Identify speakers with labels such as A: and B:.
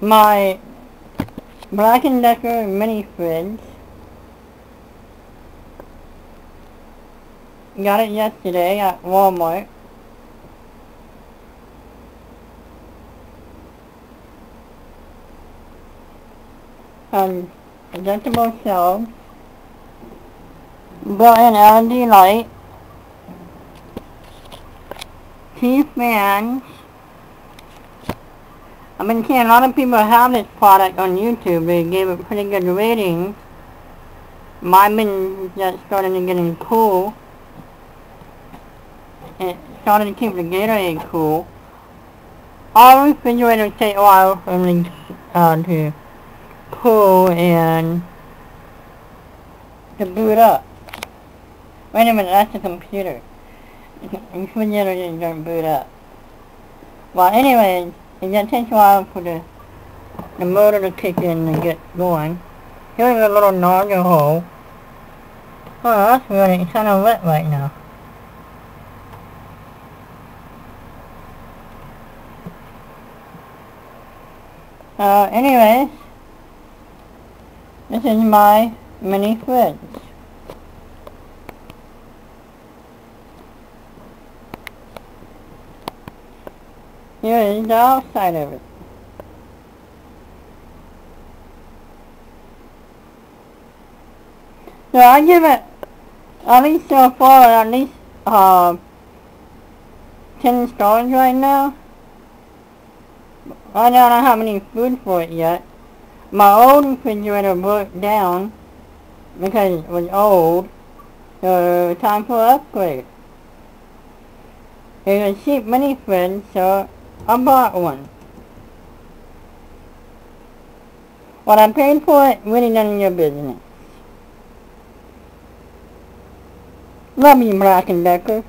A: my Black & Decker mini fridge. Got it yesterday at Walmart. Um, adjustable shelves. Built-in LED light. Two fans. I've been seeing a lot of people have this product on YouTube. They gave it pretty good ratings. Mine been just starting to getting cool. It started to keep the Gatorade cool. All refrigerators take a while for them uh, to cool and to boot up. Wait a minute, that's the computer. The refrigerator doesn't boot up. Well, anyways, it just takes a while for the, the motor to kick in and get going. Here's a little nozzle hole. Oh, that's really kind of wet right now. Uh, anyways, this is my mini fridge. Is the outside of it. So I give it at least so far at least uh, 10 stars right now. I don't have any food for it yet. My old refrigerator broke down because it was old. So time for upgrade. It's a cheap mini fridge, so I bought one. What I paid for it, really none of your business. Love you, Black & Decker.